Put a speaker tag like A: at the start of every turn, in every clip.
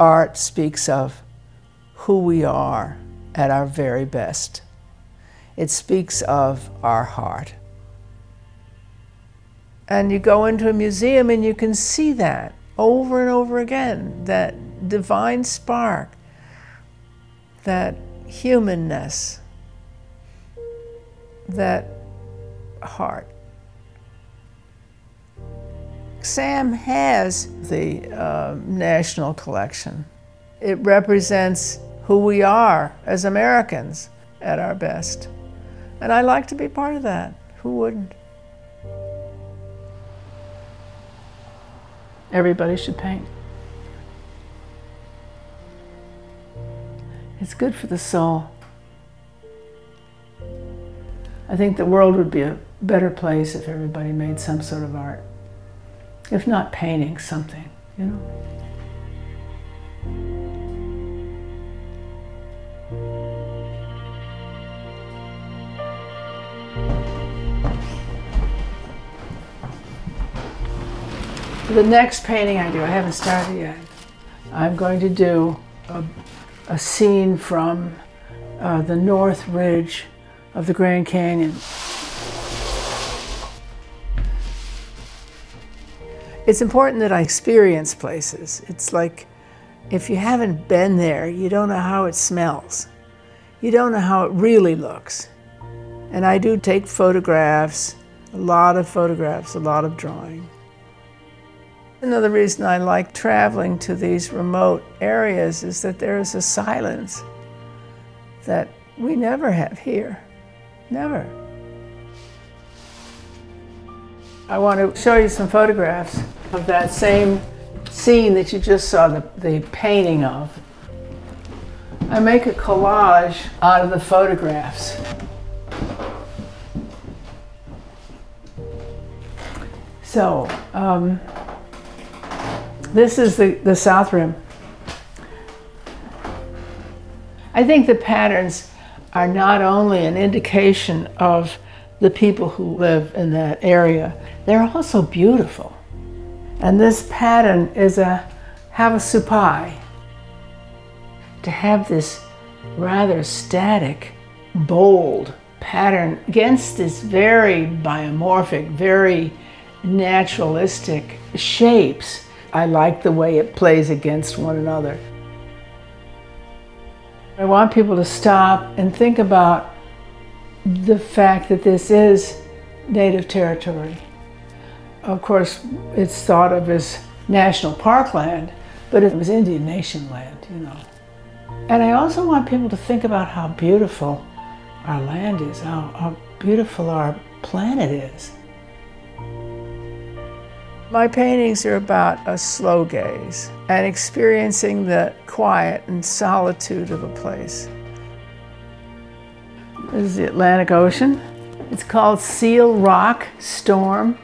A: art speaks of who we are at our very best. It speaks of our heart. And you go into a museum and you can see that over and over again that divine spark, that humanness, that heart. SAAM has the uh, National Collection. It represents who we are as Americans at our best. And I like to be part of that. Who wouldn't? Everybody should paint. It's good for the soul. I think the world would be a better place if everybody made some sort of art. If not painting, something, you know? The next painting I do, I haven't started yet. I'm going to do a, a scene from uh, the North Ridge of the Grand Canyon. It's important that I experience places. It's like if you haven't been there, you don't know how it smells. You don't know how it really looks. And I do take photographs, a lot of photographs, a lot of drawing. Another reason I like traveling to these remote areas is that there is a silence that we never have here. Never. I want to show you some photographs of that same scene that you just saw the, the painting of. I make a collage out of the photographs. So, um, this is the, the south rim. I think the patterns are not only an indication of the people who live in that area, they're also beautiful. And this pattern is a Havasupai. To have this rather static, bold pattern against this very biomorphic, very naturalistic shapes I like the way it plays against one another. I want people to stop and think about the fact that this is native territory. Of course, it's thought of as national park land, but it was Indian Nation land, you know. And I also want people to think about how beautiful our land is, how, how beautiful our planet is. My paintings are about a slow gaze and experiencing the quiet and solitude of a place. This is the Atlantic Ocean. It's called Seal Rock Storm.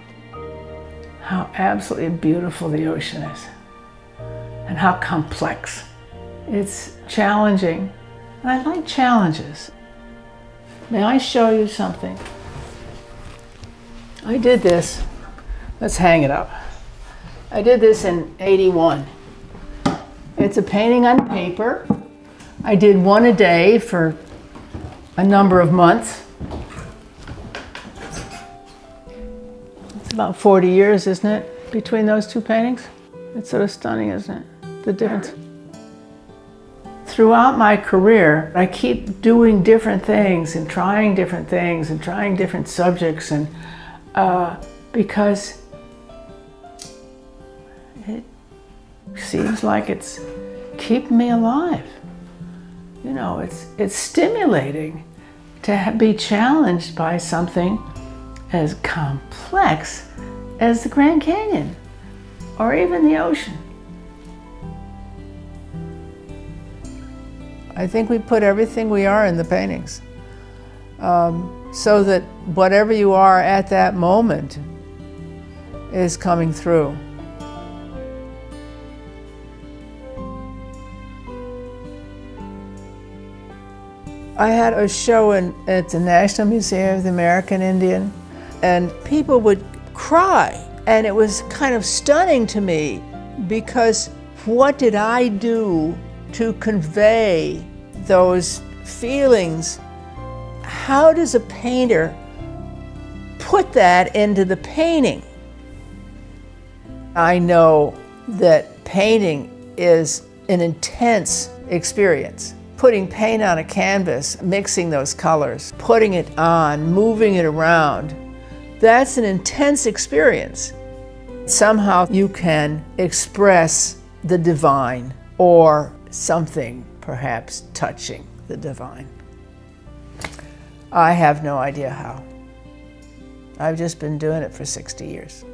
A: How absolutely beautiful the ocean is and how complex. It's challenging. And I like challenges. May I show you something? I did this Let's hang it up. I did this in 81. It's a painting on paper. I did one a day for a number of months. It's about 40 years, isn't it, between those two paintings? It's sort of stunning, isn't it? The difference. Throughout my career, I keep doing different things and trying different things and trying different subjects and uh, because it seems like it's keeping me alive. You know, it's, it's stimulating to be challenged by something as complex as the Grand Canyon or even the ocean. I think we put everything we are in the paintings um, so that whatever you are at that moment is coming through. I had a show in, at the National Museum of the American Indian, and people would cry. And it was kind of stunning to me because what did I do to convey those feelings? How does a painter put that into the painting? I know that painting is an intense experience. Putting paint on a canvas, mixing those colors, putting it on, moving it around, that's an intense experience. Somehow you can express the divine or something perhaps touching the divine. I have no idea how. I've just been doing it for 60 years.